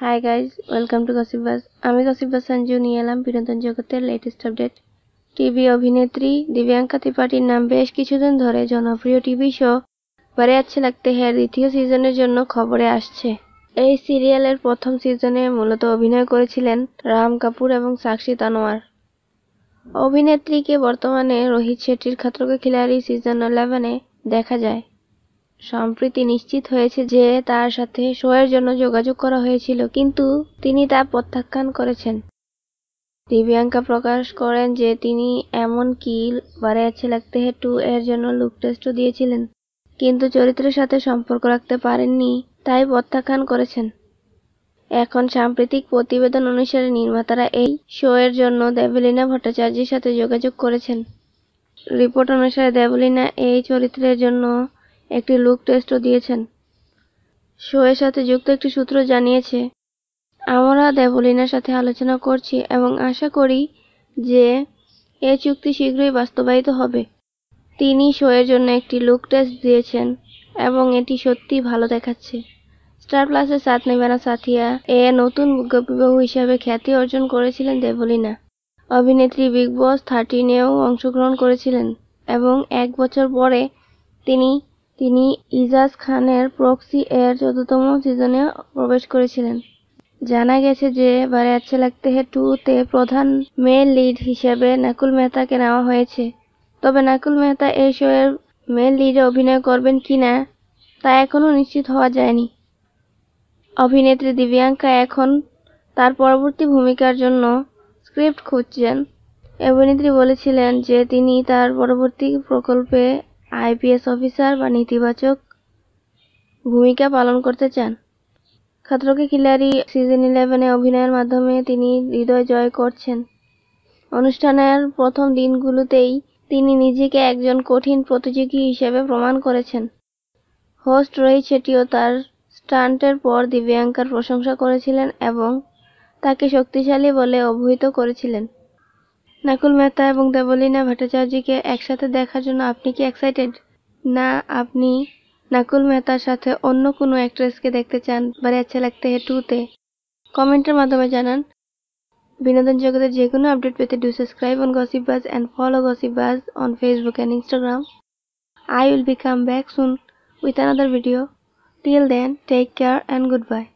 Hi guys welcome to Gossip Buzz আমি Gossip Buzz Sanju, নিয়ে এলাম বিনোদন জগতের লেটেস্ট আপডেট টিভি অভিনেত্রী দিব্যাঙ্কা ত্রিপাঠীর নাম বেশ কিছুদিন ধরে জনপ্রিয় টিভি শো বারে আচ্ছে লাগতে হ্যাঁ দ্বিতীয় সিজনের জন্য খবরে আসছে। এই সিরিয়ালের প্রথম সিজনে মূলত অভিনয় করেছিলেন রাম কাপুর এবং সাক্ষী তানোয়ার। অভিনেত্রীকে বর্তমানে রোহিত শেট্টির খাতরকে খিলাড়ি সিজন ইলেভেনে দেখা যায়। সম্প্রতি নিশ্চিত হয়েছে যে তার সাথে শোয়ের জন্য যোগাযোগ করা হয়েছিল, কিন্তু তিনি তা প্রত্যাখ্যান করেছেন। দিব্যাঙ্কা প্রকাশ করেন যে তিনি এমন কি বারে আছে লাগতে হে টু এর জন্য লুক টেস্টও দিয়েছিলেন, কিন্তু চরিত্রের সাথে সম্পর্ক রাখতে পারেননি, তাই প্রত্যাখ্যান করেছেন। এখন সাম্প্রতিক প্রতিবেদন অনুসারে নির্মাতারা এই শো এর জন্য দেবলীনা ভট্টাচার্যের সাথে যোগাযোগ করেছেন। রিপোর্ট অনুসারে দেবলীনা এই চরিত্রের জন্য একটি লুক টেস্টও দিয়েছেন। শোয়ের সাথে যুক্ত একটি সূত্র জানিয়েছে, আমরা দেবলিনার সাথে আলোচনা করছি এবং আশা করি যে এ চুক্তি শীঘ্রই বাস্তবায়িত হবে। তিনি শোয়ের জন্য একটি লুক টেস্ট দিয়েছেন এবং এটি সত্যি ভালো দেখাচ্ছে। স্টার প্লাসের সাথ নেবানা সাথিয়া এ নতুন বিবাহ হিসাবে খ্যাতি অর্জন করেছিলেন দেবলীনা। অভিনেত্রী বিগ বস থার্টিনেও অংশগ্রহণ করেছিলেন এবং এক বছর পরে তিনি তিনি ইজাজ খানের প্রক্সি এর চতুর্থম সিজনে প্রবেশ করেছিলেন। জানা গেছে যে, বারে আচ্ছে লাগতে হে টু তে প্রধান মেল লিড হিসেবে নাকুল মেহতাকে নেওয়া হয়েছে। তবে নাকুল মেহতা এই শো এর মেল লিডে অভিনয় করবেন কিনা তা এখনও নিশ্চিত হওয়া যায়নি। অভিনেত্রী দিব্যাঙ্কা এখন তার পরবর্তী ভূমিকার জন্য স্ক্রিপ্ট খুঁজছেন। অভিনেত্রী বলেছিলেন যে, তিনি তার পরবর্তী প্রকল্পে আইপিএস অফিসার বা নেতিবাচক ভূমিকা পালন করতে চান। খাতরকে খিলাড়ি সিজন ইলেভেনে অভিনয়ের মাধ্যমে তিনি হৃদয় জয় করছেন। অনুষ্ঠানের প্রথম দিনগুলোতেই তিনি নিজেকে একজন কঠিন প্রতিযোগী হিসেবে প্রমাণ করেছেন। হোস্ট রোহিত শেট্টিও তার স্টান্টের পর দিব্যাঙ্কার প্রশংসা করেছিলেন এবং তাকে শক্তিশালী বলে অভিহিত করেছিলেন। নাকুল মেহতা এবং দেবলীনা ভট্টাচার্যকে একসাথে দেখার জন্য আপনি কি এক্সাইটেড না আপনি নাকুল মেহতার সাথে অন্য কোনো অ্যাক্ট্রেসকে দেখতে চান বারে আচ্ছা লাগতে হে টুতে কমেন্টের মাধ্যমে জানান বিনোদন জগতের যে কোনো আপডেট পেতে do subscribe on Gossip Buzz and follow Gossip Buzz on Facebook and Instagram I will be come back soon with another video. Till then, take care and goodbye.